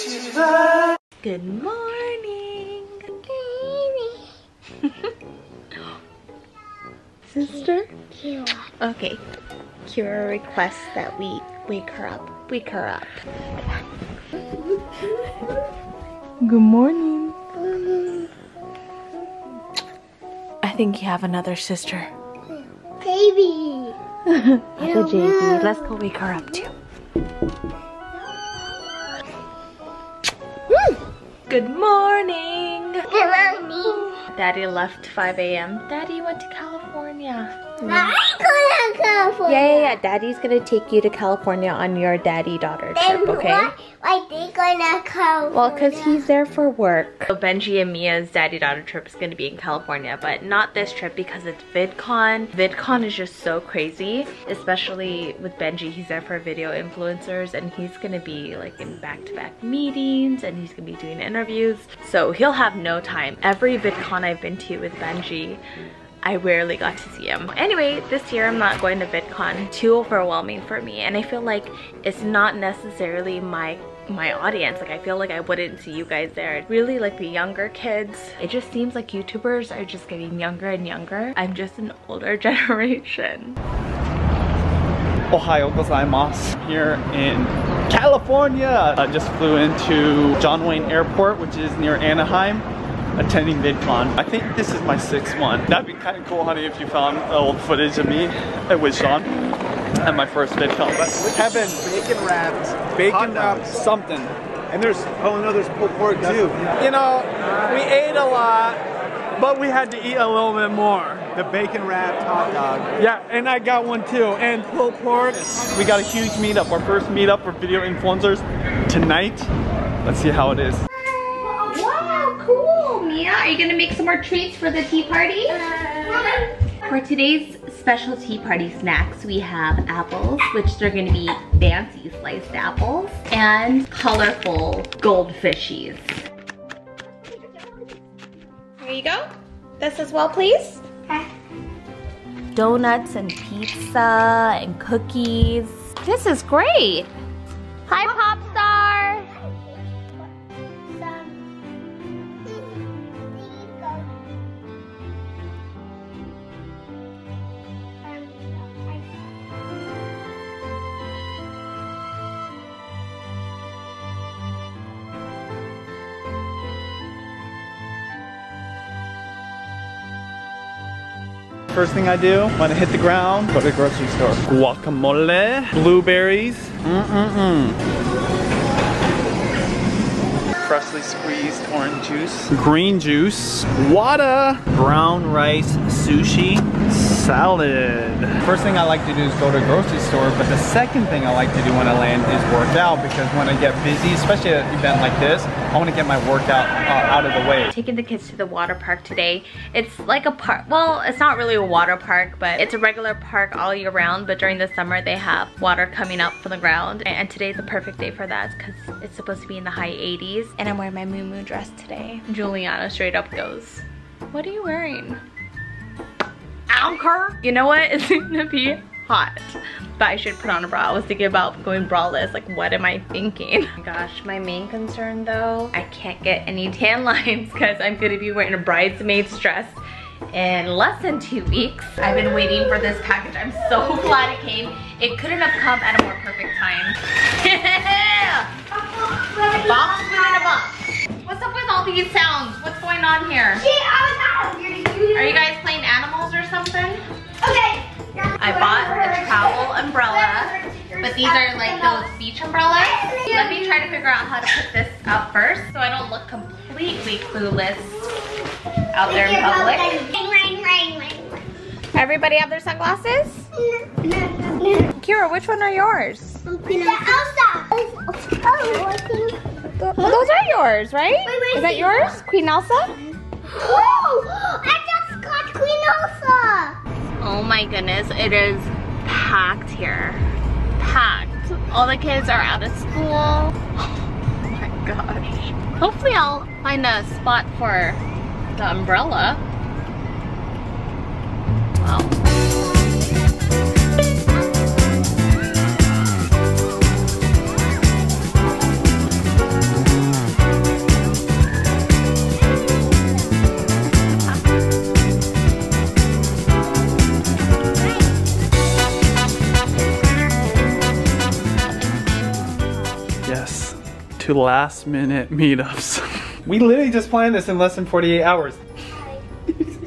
Good morning. Sister? Okay. Keira requests that we wake her up. Wake her up. Good morning. I think you have another sister. Baby. Other JB. Let's go wake her up too. Good morning. Good morning. Daddy left 5 a.m. Daddy went to California. I'm gonna go for Yeah, yeah, yeah. Daddy's gonna take you to California on your daddy-daughter trip, okay? why, why they gonna go? Well, because he's there for work. So Benji and Miya's daddy-daughter trip is gonna be in California, but not this trip because it's VidCon. VidCon is just so crazy, especially with Benji. He's there for video influencers and he's gonna be like in back-to-back meetings and he's gonna be doing interviews. So he'll have no time. Every VidCon I've been to with Benji, I rarely got to see him. Anyway, this year I'm not going to VidCon. Too overwhelming for me and I feel like it's not necessarily my my audience. Like I feel like I wouldn't see you guys there. Really like the younger kids. It just seems like YouTubers are just getting younger and younger. I'm just an older generation. Ohayo gozaimasu here in California. I just flew into John Wayne Airport, which is near Anaheim, attending VidCon. I think this is my sixth one. That'd be kind of cool, honey, if you found old footage of me with Sean at my first VidCon. But Kevin, bacon wrapped, bacon wrapped something. And there's, oh no, there's pulled pork too. You know, we ate a lot, but we had to eat a little bit more. The bacon wrapped hot dog. Yeah, and I got one too. And pulled pork. We got a huge meetup, our first meetup for video influencers tonight. Let's see how it is. Miya, are you gonna make some more treats for the tea party? Uh, for today's special tea party snacks, we have apples, which they're gonna be fancy sliced apples, and colorful goldfishies. Here you go. This as well, please. Donuts and pizza and cookies. This is great. Hi, Popstar. First thing I do when I hit the ground, go to the grocery store. Guacamole, blueberries, mm-mm-mm. Freshly squeezed orange juice, green juice, water, brown rice, sushi, salad. First thing I like to do is go to the grocery store, but the second thing I like to do when I land is work out because when I get busy, especially at an event like this, I want to get my workout uh, out of the way. Taking the kids to the water park today. It's like a park, well, it's not really a water park, but it's a regular park all year round, but during the summer they have water coming up from the ground. And today's a perfect day for that because it's supposed to be in the high 80s. And I'm wearing my Moo Moo dress today. Julianna straight up goes, what are you wearing? I don't care. You know what? It's gonna be hot. But I should put on a bra. I was thinking about going braless. Like, what am I thinking? Oh my gosh, my main concern though, I can't get any tan lines because I'm gonna be wearing a bridesmaid's dress in less than two weeks. I've been waiting for this package. I'm so glad it came. It couldn't have come at a more perfect time. a box within a box. What's up with all these sounds? What's going on here? Are you guys playing animals or something? Okay. I bought a travel umbrella, but these are like those beach umbrellas. Let me try to figure out how to put this up first so I don't look completely clueless out there in public. Everybody have their sunglasses? Keira, which one are yours? Elsa. Oh, I think. Th- those are yours, right? Is that yours, Queen Elsa? Oh, Oh my goodness, it is packed here. Packed. All the kids are out of school. Oh my gosh. Hopefully I'll find a spot for the umbrella. Wow. To last minute meetups. we literally just planned this in less than 48 hours.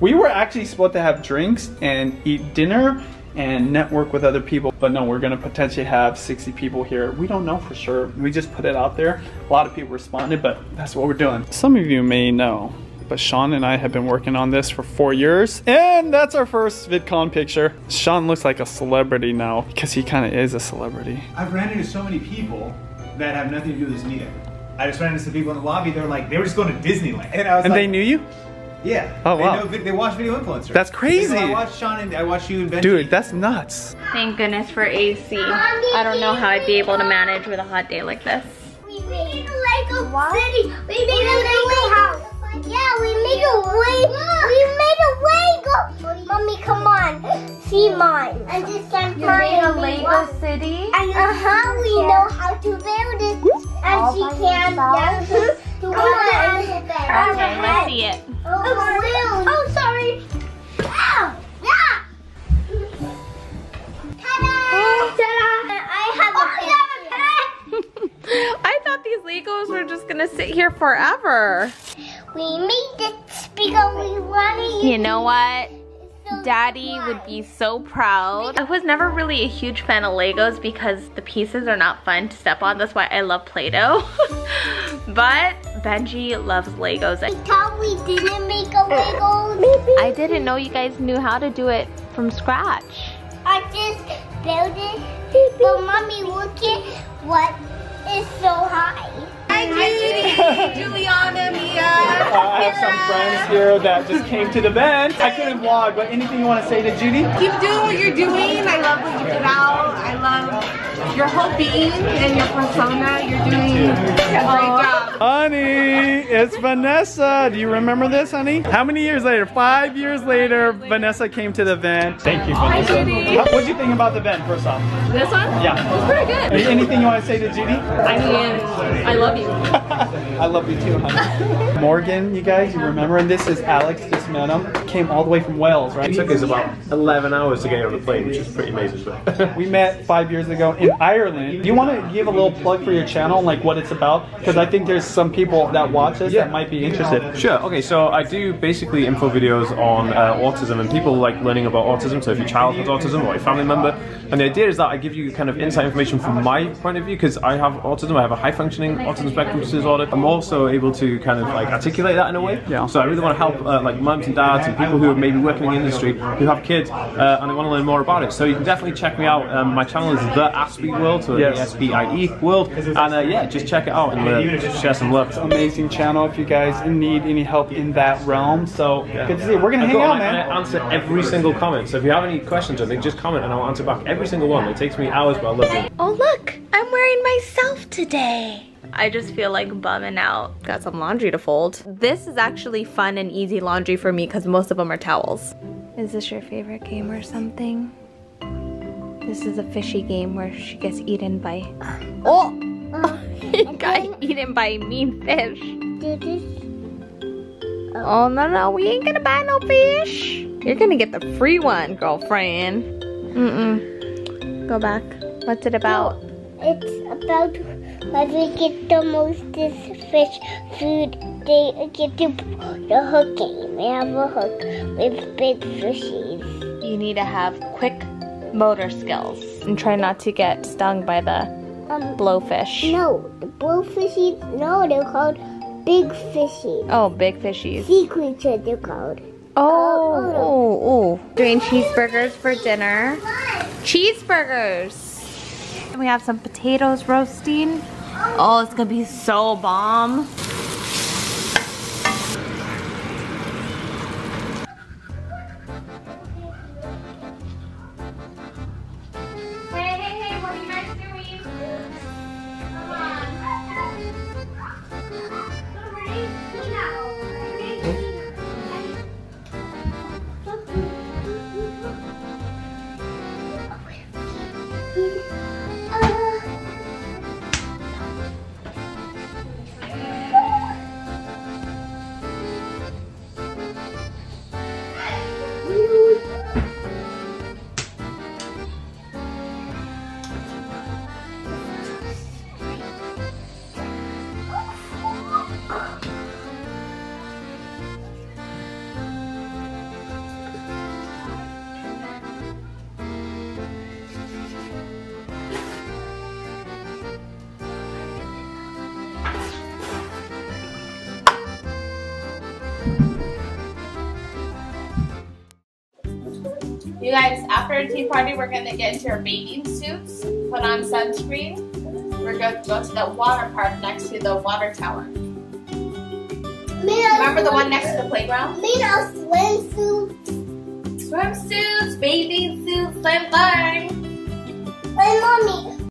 we were actually supposed to have drinks and eat dinner and network with other people. But no, we're gonna potentially have 60 people here. We don't know for sure. We just put it out there. A lot of people responded, but that's what we're doing. Some of you may know, but Sean and I have been working on this for four years. And that's our first VidCon picture. Sean looks like a celebrity now because he kind of is a celebrity. I've ran into so many people that have nothing to do with this meetup. I just ran into some people in the lobby. They're like, they were just going to Disneyland, and I was And like, they knew you? yeah. Oh, they wow. Know, they watch video influencers. That's crazy. I watched Sean and I watched you and Benji. Dude, that's nuts. Thank goodness for AC. I don't know how I'd be able to manage with a hot day like this. We made a Lego city. We made a Lego house. Yeah, we made a way. We made a Lego. Mommy, come on. See mine. I just can't find city? And uh huh, we know how she can. Yes. Come on. Okay, let's see it. Oh, oh, oh, sorry. Ow. Yeah. Ta-da! Oh, ta-da! I have a oh, I thought these Legos were just gonna sit here forever. We made it because we wanted You know what? Daddy would be so proud. I was never really a huge fan of Legos because the pieces are not fun to step on. That's why I love Play-Doh. but Benji loves Legos. I thought we didn't make a Lego. I didn't know you guys knew how to do it from scratch. I just built it. But mommy, look at what is so high. Hi, Judy, Julianna, Miya. Uh, I have some friends here that just came to the event. I couldn't vlog, but anything you want to say to Judy? Keep doing what you're doing. I love what you put out. I love your whole being and your persona. You're doing a great job. Honey, it's Vanessa. Do you remember this, honey? How many years later? Five years later, Vanessa came to the event. Thank you, Vanessa. How- What'd you think about the event, first off? This one? Yeah. It's pretty good. Anything you want to say to Judy? I mean, I love you. I love you too, honey. Morgan, you guys, you remember? And this is Alex, just met him. Came all the way from Wales, right? It took us about 11 hours to get on the plane, which is pretty amazing. We met five years ago in Ireland. Do you want to give a little plug for your channel, like what it's about? Because I think there's some people that watch us Yeah. that might be interested. Sure. Okay. So I do basically info videos on uh, autism, and people like learning about autism. So if your child has autism or a family member, and the idea is that I give you kind of insight information from my point of view because I have autism. I have a high functioning autism spectrum disorder. I'm also able to kind of like articulate that in a way. Yeah. So I really want to help uh, like mums and dads and people who are maybe working in the industry who have kids uh, and they want to learn more about it. So you can definitely check me out. Um, my channel is the Aspie World, so Yes. the S B I E World, and uh, yeah, just check it out and uh, share some love. Amazing channel if you guys need any help in that realm. So good to see you. We're gonna hang go out, and man. I answer every single comment. So if you have any questions or anything, just comment and I'll answer back every single one. It takes me hours, but I love it. Oh look, I'm wearing myself today. I just feel like bumming out. Got some laundry to fold. This is actually fun and easy laundry for me because most of them are towels. Is this your favorite game or something? This is a fishy game where she gets eaten by... Oh! oh! got eaten by a mean fish. Oh no no, we ain't gonna buy no fish. You're gonna get the free one, girlfriend. Mm-mm. Go back. What's it about? It's about when we get the most fish food. They get to the hook game. We have a hook with big fishies. You need to have quick motor skills and try not to get stung by the Um, blowfish. no, the blue fishies. No, they're called big fishies. Oh, big fishies. Sea creatures, they're called. Oh, oh, oh. Doing cheeseburgers for dinner. Cheeseburgers. And we have some potatoes roasting. Oh, it's gonna be so bomb. You guys, after a tea party, we're gonna get into our bathing suits, put on sunscreen. We're going to go to the water park next to the water tower. Remember the one next to the playground? Made a swimsuit. Swimsuits, bathing suits, same thing. Hey, mommy,